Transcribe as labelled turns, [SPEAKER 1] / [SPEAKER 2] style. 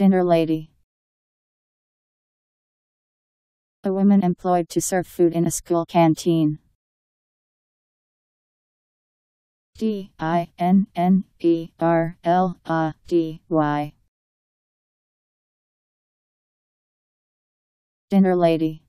[SPEAKER 1] Dinner lady. A woman employed to serve food in a school canteen. D I N N E R L A D Y. Dinner lady.